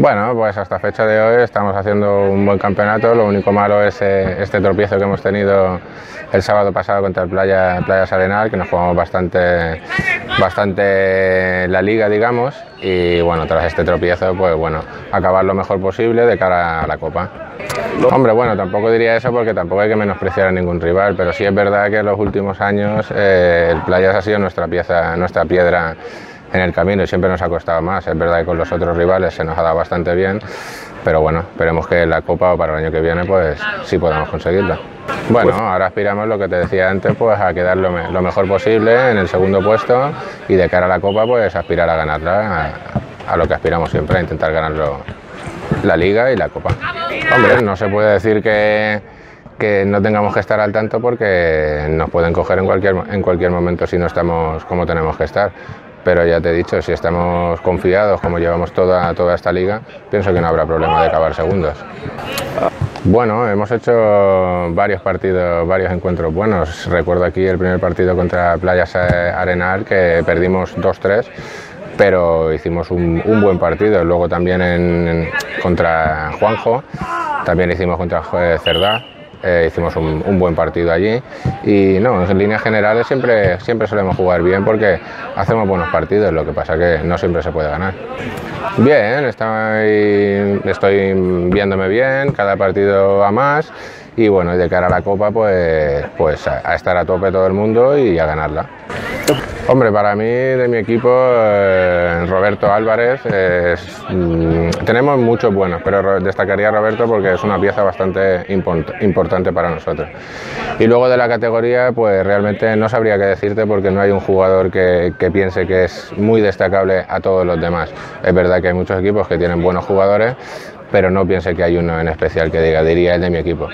Bueno, pues hasta fecha de hoy estamos haciendo un buen campeonato. Lo único malo es eh, este tropiezo que hemos tenido el sábado pasado contra el Playa, Playa Arenal, que nos jugamos bastante, bastante la liga, digamos. Y bueno, tras este tropiezo, pues bueno, acabar lo mejor posible de cara a la Copa. Hombre, bueno, tampoco diría eso porque tampoco hay que menospreciar a ningún rival, pero sí es verdad que en los últimos años eh, el Playas ha sido nuestra pieza, nuestra piedra en el camino siempre nos ha costado más. Es verdad que con los otros rivales se nos ha dado bastante bien, pero bueno, esperemos que la Copa para el año que viene pues sí podamos conseguirla. Bueno, ahora aspiramos lo que te decía antes, pues a quedar lo, mejor posible en el segundo puesto y de cara a la Copa pues aspirar a ganarla, a, lo que aspiramos siempre, a intentar ganarlo la Liga y la Copa. Hombre, no se puede decir que que no tengamos que estar al tanto porque nos pueden coger en cualquier, en cualquier momento si no estamos como tenemos que estar pero ya te he dicho, si estamos confiados como llevamos toda, toda esta liga, pienso que no habrá problema de acabar segundos. Bueno, hemos hecho varios partidos, varios encuentros buenos. Recuerdo aquí el primer partido contra Playas Arenal que perdimos 2-3, pero hicimos un, buen partido. Luego también en, contra Juanjo, también hicimos contra Cerdá eh, hicimos un, buen partido allí y no, en líneas generales siempre, siempre solemos jugar bien porque hacemos buenos partidos, lo que pasa que no siempre se puede ganar. Bien, estoy, viéndome bien, cada partido a más y bueno, de cara a la Copa pues, pues a estar a tope todo el mundo y a ganarla. Hombre, para mí, de mi equipo, eh, Roberto Álvarez, mm, tenemos muchos buenos, pero destacaría a Roberto porque es una pieza bastante importante para nosotros. Y luego de la categoría, pues realmente no sabría qué decirte porque no hay un jugador que, que piense que es muy destacable a todos los demás. Es verdad que hay muchos equipos que tienen buenos jugadores, pero no piense que hay uno en especial que diga, diría el de mi equipo.